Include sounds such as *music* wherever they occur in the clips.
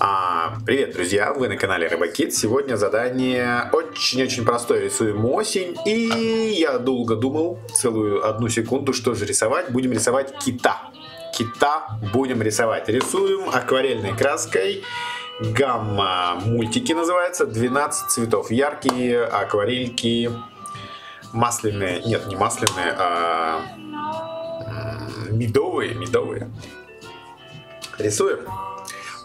А, привет, друзья! Вы на канале Рыбакит. Сегодня задание очень-очень простое. Рисуем осень. И я долго думал, целую одну секунду, что же рисовать. Будем рисовать кита. Кита будем рисовать. Рисуем акварельной краской. Гамма мультики называется. 12 цветов. Яркие акварельки. Масляные. Нет, не масляные, а медовые. Медовые. Рисуем.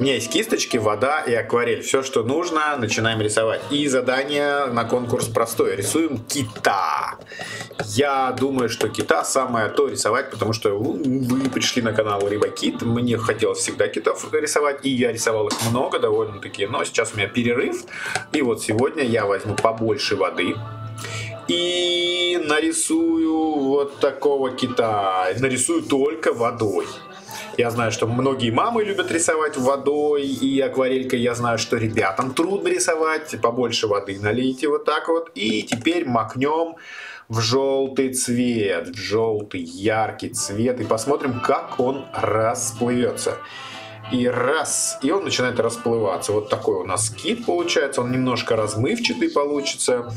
У меня есть кисточки, вода и акварель. Все, что нужно, начинаем рисовать. И задание на конкурс простое. Рисуем кита. Я думаю, что кита самое то рисовать, потому что вы пришли на канал Рибакит. Мне хотелось всегда китов рисовать, и я рисовал их много довольно-таки. Но сейчас у меня перерыв. И вот сегодня я возьму побольше воды. И нарисую вот такого кита. Нарисую только водой. Я знаю, что многие мамы любят рисовать водой и акварелькой. Я знаю, что ребятам трудно рисовать. Побольше воды налейте вот так вот. И теперь макнем в желтый цвет, в желтый яркий цвет. И посмотрим, как он расплывется и раз, и он начинает расплываться. Вот такой у нас кит получается, он немножко размывчатый получится.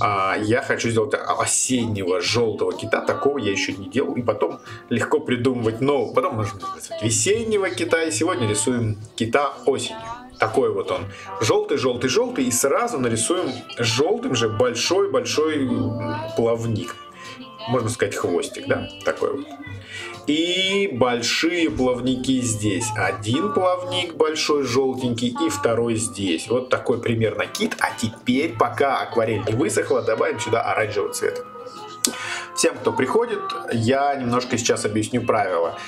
А, я хочу сделать осеннего желтого кита, такого я еще не делал. И потом легко придумывать нового. Потом можно рисовать весеннего кита, и сегодня рисуем кита осенью. Такой вот он. Желтый, желтый, желтый. И сразу нарисуем желтым же большой-большой плавник. Можно сказать хвостик, да? Такой вот. И большие плавники здесь. Один плавник большой, желтенький, и второй здесь. Вот такой примерно кит. А теперь, пока акварель не высохла, добавим сюда оранжевый цвет. Всем, кто приходит, я немножко сейчас объясню правила.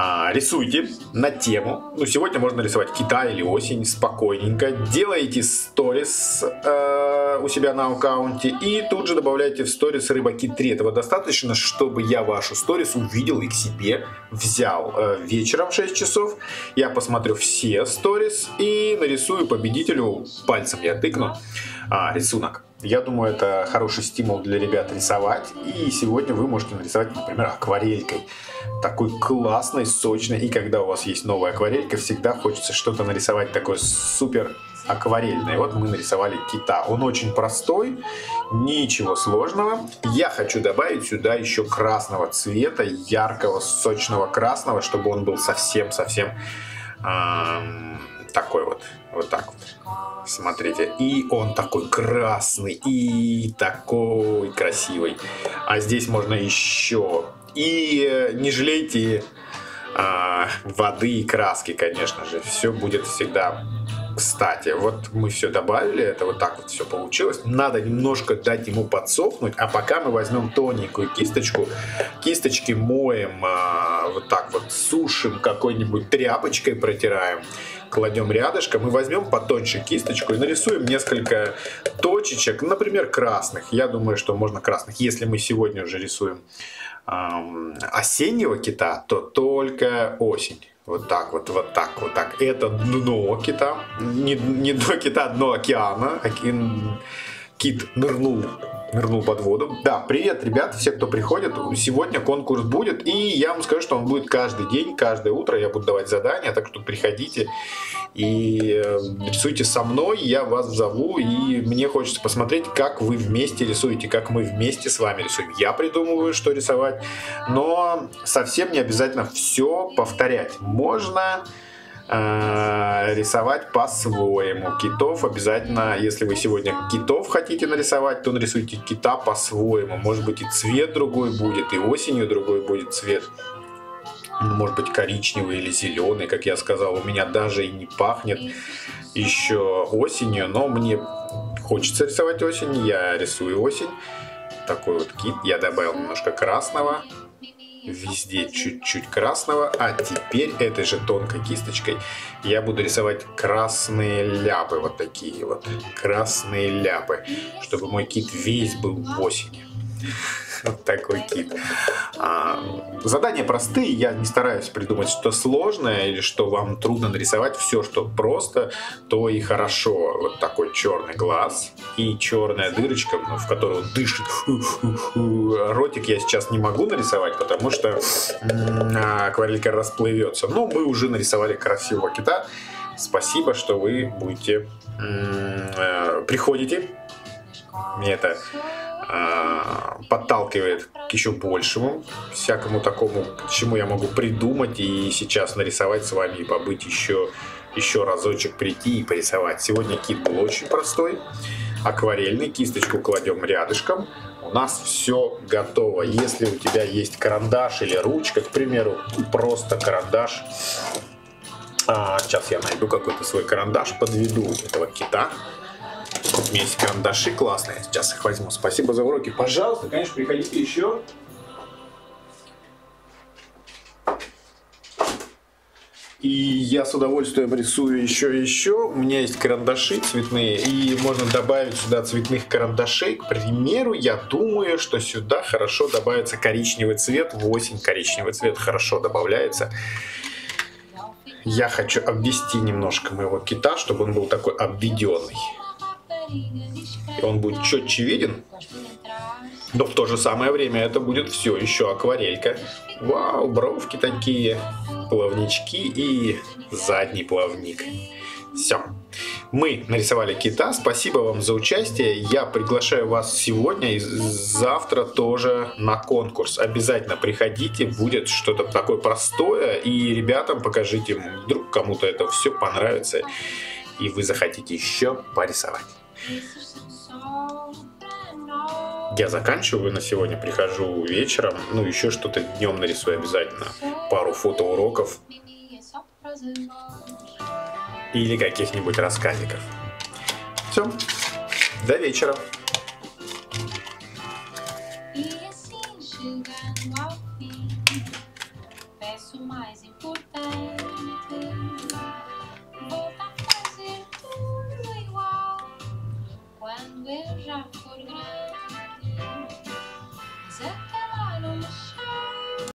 А, рисуйте на тему. Ну, сегодня можно рисовать кита или осень спокойненько. Делаете сторис э, у себя на аккаунте и тут же добавляете в сторис рыбаки 3. Этого достаточно, чтобы я вашу сторис увидел и к себе взял. Э, вечером в 6 часов я посмотрю все сторис и нарисую победителю пальцем я тыкну а, рисунок. Я думаю, это хороший стимул для ребят рисовать. И сегодня вы можете нарисовать, например, акварелькой. Такой классной, сочной. И когда у вас есть новая акварелька, всегда хочется что-то нарисовать такое супер акварельное. Вот мы нарисовали кита. Он очень простой, ничего сложного. Я хочу добавить сюда еще красного цвета, яркого, сочного красного, чтобы он был совсем-совсем эм, такой вот, вот так вот. Смотрите, и он такой красный, и такой красивый. А здесь можно еще. И э, не жалейте а, воды и краски, конечно же. Все будет всегда кстати, вот мы все добавили, это вот так вот все получилось. Надо немножко дать ему подсохнуть, а пока мы возьмем тоненькую кисточку, кисточки моем, а, вот так вот сушим какой-нибудь тряпочкой, протираем, кладем рядышком и возьмем потоньше кисточку и нарисуем несколько точечек, например, красных. Я думаю, что можно красных. Если мы сегодня уже рисуем эм, осеннего кита, то только осень. Вот так вот, вот так, вот так. Это дно кита. Не, не дно кита, а дно океана. Кит нырнул нырнул под воду. Да, привет, ребят, все, кто приходит. Сегодня конкурс будет, и я вам скажу, что он будет каждый день, каждое утро. Я буду давать задания, так что приходите и э, рисуйте со мной, я вас зову, и мне хочется посмотреть, как вы вместе рисуете, как мы вместе с вами рисуем. Я придумываю, что рисовать, но совсем не обязательно все повторять. Можно э, рисовать по-своему. Китов обязательно, если вы сегодня китов хотите нарисовать, то нарисуйте кита по-своему. Может быть и цвет другой будет, и осенью другой будет цвет. Может быть коричневый или зеленый, как я сказал. У меня даже и не пахнет еще осенью, но мне хочется рисовать осень, я рисую осень. Такой вот кит. Я добавил немножко красного везде чуть-чуть красного. А теперь этой же тонкой кисточкой я буду рисовать красные ляпы. Вот такие вот красные ляпы. Чтобы мой кит весь был в осени. *laughs* Вот такой кит. А, задания простые, я не стараюсь придумать что сложное или что вам трудно нарисовать. Все, что просто, то и хорошо. Вот такой черный глаз и черная дырочка, ну, в которую дышит. Ротик я сейчас не могу нарисовать, потому что акварелька расплывется. Но мы уже нарисовали красивого кита. Спасибо, что вы будете э, приходите. Мне это а, подталкивает к еще большему, всякому такому, чему я могу придумать и сейчас нарисовать с вами и побыть еще, еще разочек прийти и порисовать. Сегодня кит был очень простой, акварельный, кисточку кладем рядышком, у нас все готово. Если у тебя есть карандаш или ручка, к примеру, просто карандаш, а, сейчас я найду какой-то свой карандаш, подведу этого кита, у меня есть карандаши классные, сейчас их возьму. Спасибо за уроки. Пожалуйста, конечно, приходите еще. И я с удовольствием рисую еще и еще. У меня есть карандаши цветные, и можно добавить сюда цветных карандашей. К примеру, я думаю, что сюда хорошо добавится коричневый цвет. В осень коричневый цвет хорошо добавляется. Я хочу обвести немножко моего кита, чтобы он был такой обведенный и он будет четче виден, но в то же самое время это будет все еще акварелька. Вау, бровки такие, плавнички и задний плавник. Все. Мы нарисовали кита. Спасибо вам за участие. Я приглашаю вас сегодня и завтра тоже на конкурс. Обязательно приходите. Будет что-то такое простое. И ребятам покажите. Вдруг кому-то это все понравится. И вы захотите еще порисовать. Я заканчиваю на сегодня, прихожу вечером, ну еще что-то днем нарисую обязательно, пару фотоуроков или каких-нибудь рассказиков. Все, до вечера. mais importante.